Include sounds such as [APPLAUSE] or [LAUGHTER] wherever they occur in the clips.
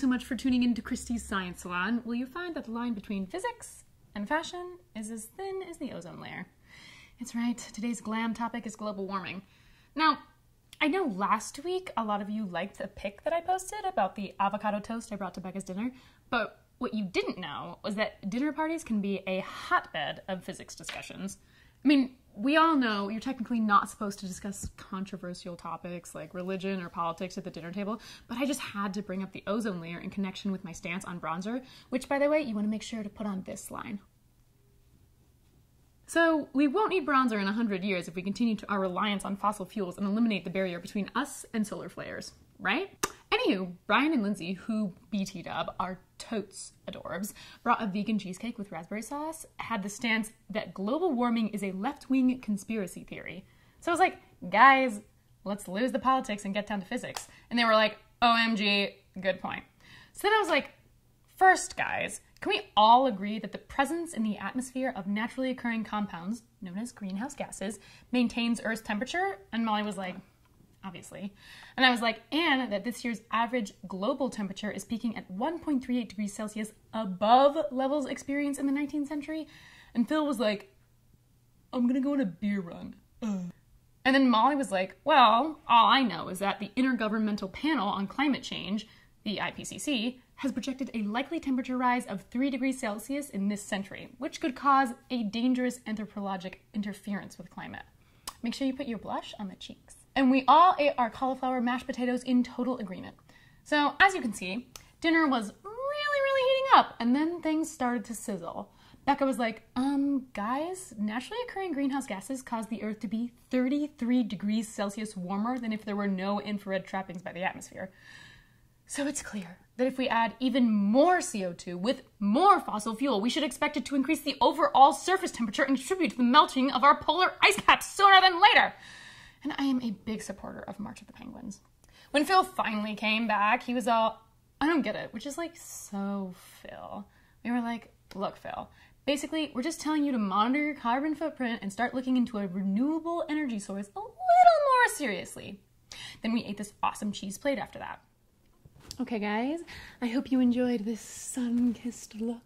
for tuning into Christy's Science Salon, will you find that the line between physics and fashion is as thin as the ozone layer. It's right, today's glam topic is global warming. Now, I know last week a lot of you liked the pic that I posted about the avocado toast I brought to Becca's dinner, but what you didn't know was that dinner parties can be a hotbed of physics discussions. I mean, we all know you're technically not supposed to discuss controversial topics like religion or politics at the dinner table, but I just had to bring up the ozone layer in connection with my stance on bronzer, which, by the way, you want to make sure to put on this line. So, we won't need bronzer in 100 years if we continue to our reliance on fossil fuels and eliminate the barrier between us and solar flares, right? Anywho, Brian and Lindsay, who BT dub are totes adorbs, brought a vegan cheesecake with raspberry sauce, had the stance that global warming is a left wing conspiracy theory. So I was like, guys, let's lose the politics and get down to physics. And they were like, OMG, good point. So then I was like, first, guys, can we all agree that the presence in the atmosphere of naturally occurring compounds, known as greenhouse gases, maintains Earth's temperature? And Molly was like, obviously. And I was like, and that this year's average global temperature is peaking at 1.38 degrees Celsius above levels experienced in the 19th century. And Phil was like, I'm gonna go on a beer run. And then Molly was like, well, all I know is that the Intergovernmental Panel on Climate Change, the IPCC, has projected a likely temperature rise of 3 degrees Celsius in this century, which could cause a dangerous anthropologic interference with climate. Make sure you put your blush on the cheeks and we all ate our cauliflower mashed potatoes in total agreement. So, as you can see, dinner was really, really heating up, and then things started to sizzle. Becca was like, um, guys, naturally occurring greenhouse gases cause the Earth to be 33 degrees Celsius warmer than if there were no infrared trappings by the atmosphere. So it's clear that if we add even more CO2 with more fossil fuel, we should expect it to increase the overall surface temperature and contribute to the melting of our polar ice caps sooner than later and I am a big supporter of March of the Penguins. When Phil finally came back, he was all, I don't get it, which is like so Phil. We were like, look, Phil, basically, we're just telling you to monitor your carbon footprint and start looking into a renewable energy source a little more seriously. Then we ate this awesome cheese plate after that. Okay, guys, I hope you enjoyed this sun kissed look.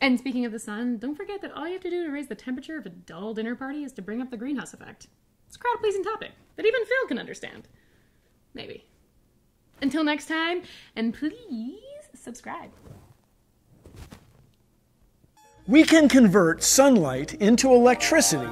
And speaking of the sun, don't forget that all you have to do to raise the temperature of a dull dinner party is to bring up the greenhouse effect. It's a crowd pleasing topic that even Phil can understand. Maybe. Until next time, and please subscribe. We can convert sunlight into electricity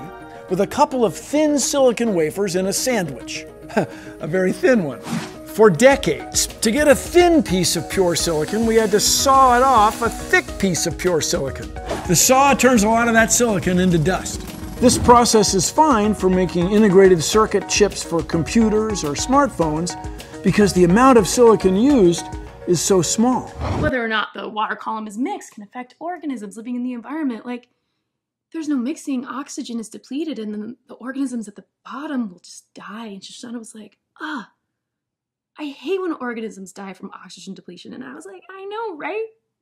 with a couple of thin silicon wafers in a sandwich. [LAUGHS] a very thin one. For decades, to get a thin piece of pure silicon, we had to saw it off a thick piece of pure silicon. The saw turns a lot of that silicon into dust. This process is fine for making integrated circuit chips for computers or smartphones because the amount of silicon used is so small. Whether or not the water column is mixed can affect organisms living in the environment. Like, there's no mixing, oxygen is depleted, and then the organisms at the bottom will just die. And Shoshana was like, ah, I hate when organisms die from oxygen depletion. And I was like, I know, right?